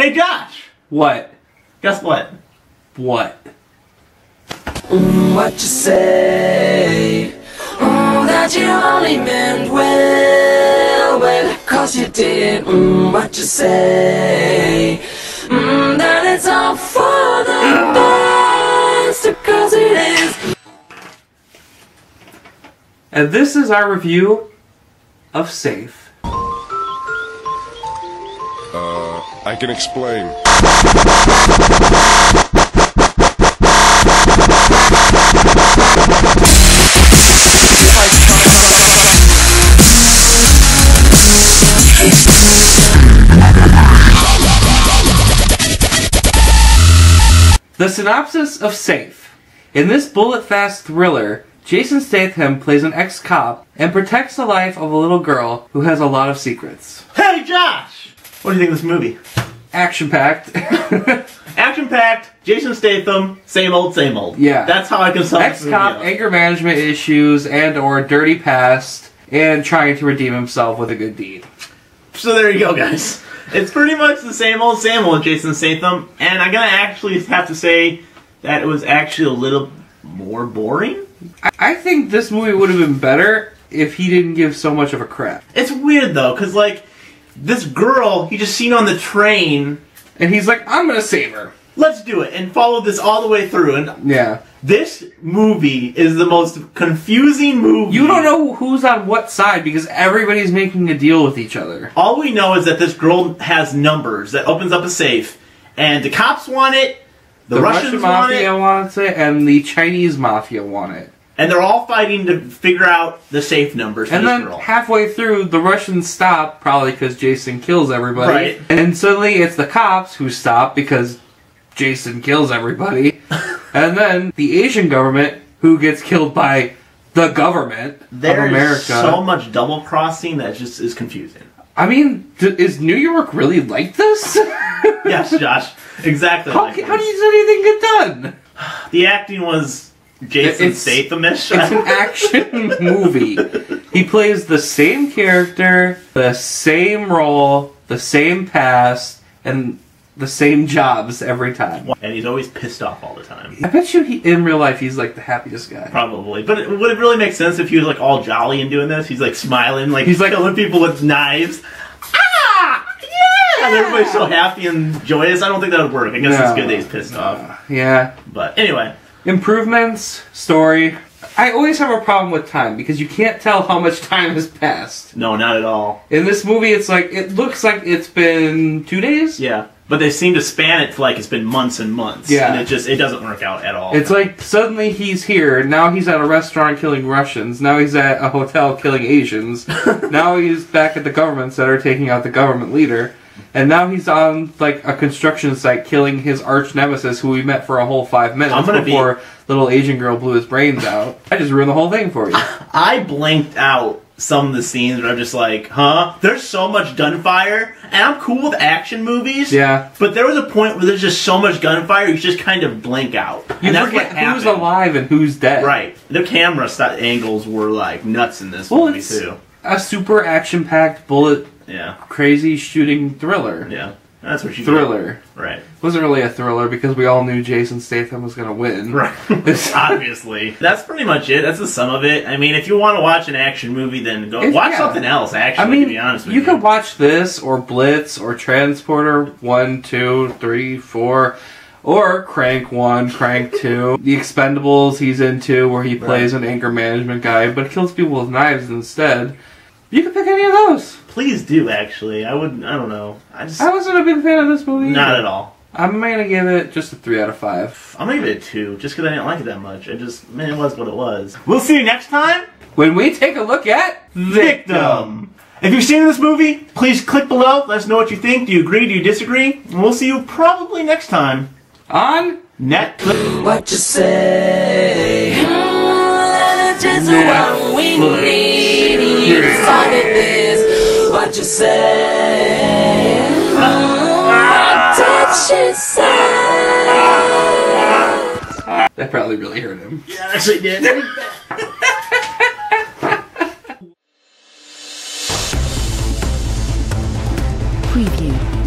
Hey, Josh. What? Guess what? What? Mm, what you say? Mm, that you only meant well, well, cause you did. Mm, what you say? Mm, that it's all for the best, cause it is. And this is our review of Safe. Uh, I can explain. The synopsis of Safe. In this bullet fast thriller, Jason Statham plays an ex cop and protects the life of a little girl who has a lot of secrets. Hey, Josh. What do you think of this movie? Action packed. Action packed. Jason Statham. Same old, same old. Yeah. That's how I can sum ex cop, anger management issues, and or dirty past, and trying to redeem himself with a good deed. So there you go, guys. It's pretty much the same old, same old Jason Statham, and I'm gonna actually have to say that it was actually a little more boring. I, think this movie would have been better if he didn't give so much of a crap. It's weird though, cause like this girl he just seen on the train. And he's like, I'm gonna save her. Let's do it and follow this all the way through. And Yeah. this movie is the most confusing movie. You don't know who's on what side because everybody's making a deal with each other. All we know is that this girl has numbers that opens up a safe, and the cops want it, the, The, Russians Russian want mafia it, wants it, and the Chinese mafia want it. And they're all fighting to figure out the safe numbers And then girl. halfway through, the Russians stop, probably because Jason kills everybody. Right. And suddenly it's the cops who stop because Jason kills everybody. and then the Asian government who gets killed by the government of There's America. so much double crossing that just is confusing. I mean, d- is New York really like this? Yes, Josh, exactly. how, like how does anything get done? The acting was Jason It's- Stathamish. It's an action movie. He plays the same character, the same role, the same past, and the same jobs every time. and he's always pissed off all the time. I bet you he, in real life he's like the happiest guy. Probably, but it, would it really make sense if he was like all jolly and doing this? He's like smiling, like He's like- killing people with knives. Ah, yeah! And everybody's so happy and joyous. I don't think that would work. I guess it's good that he's pissed off. Yeah. But anyway, Improvements, story. I always have a problem with time because you can't tell how much time has passed. no, not at all. In this movie, it's like, it looks like it's been two days. Yeah, but they seem to span it to like it's been months and months. Yeah. and it just it doesn't work out at all. It's like suddenly he's here. Now he's at a restaurant killing Russians. Now he's at a hotel killing Asians. now he's back at the government center taking out the government leader. And now he's on like a construction site killing his arch nemesis, who we met for a whole five minutes I'm gonna be- before little Asian girl blew his brains out. I just ruined the whole thing for you. I blanked out some of the scenes where I'm just like, huh? There's so much gunfire, and I'm cool with action movies. Yeah. But there was a point where there's just so much gunfire, you just kind of blank out. You and that's forget what who's happened. alive and who's dead. Right. The camera st- angles were like nuts in this Well, movie it's too. A super action-packed, bullet, Yeah. crazy shooting thriller. Yeah. That's what you Thriller. Get. Right. wasn't really a thriller because we all knew Jason Statham was going to win. Right. Obviously. That's pretty much it. That's the sum of it. I mean, if you want to watch an action movie, then go If- watch yeah. something else. Actually, I mean, to be honest with you you, can watch this or Blitz or Transporter one, two, three, four, or Crank one, Crank two. the Expendables he's into, where he plays an anger management guy, but kills people with knives instead. You can pick any of those. Please do. Actually, I would. I don't know. I just I wasn't a big fan of this movie. not either. at all. I'm gonna give it just a three out of five. I'm gonna give it a two, just because I didn't like it that much. I just, man, it was what it was. We'll see you next time. When we take a look at Victim. If you've seen this movie, please click below. Let us know what you think. Do you agree? Do you disagree? And we'll see you probably next time on Netflix. What you say? Mm, we need. You started this. What you say? What did you say? That probably really hurt him. Yeah, I actually did. Preview.